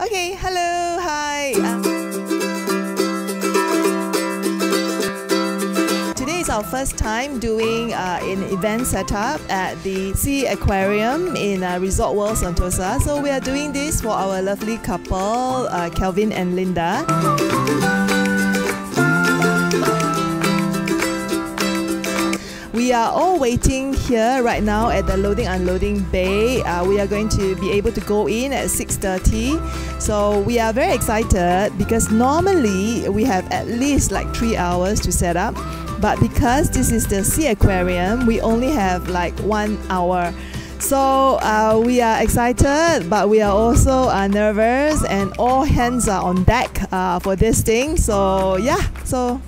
Okay, hello, hi. Uh, today is our first time doing uh, an event setup at the Sea Aquarium in uh, Resort World Sentosa. So we are doing this for our lovely couple, uh, Kelvin and Linda. We are all waiting here right now at the loading unloading bay. Uh, we are going to be able to go in at 6:30. So we are very excited because normally we have at least like three hours to set up, but because this is the sea aquarium, we only have like one hour. So uh, we are excited, but we are also uh, nervous, and all hands are on deck uh, for this thing. So yeah, so.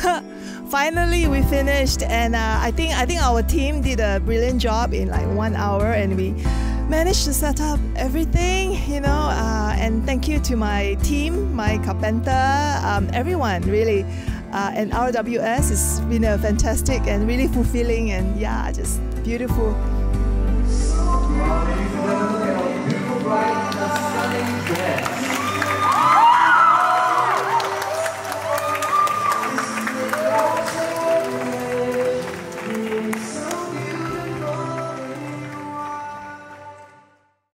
Finally, we finished, and uh, I think I think our team did a brilliant job in like one hour, and we managed to set up everything. You know, uh, and thank you to my team, my carpenter, um, everyone really. Uh, and RWS has been a fantastic and really fulfilling, and yeah, just beautiful.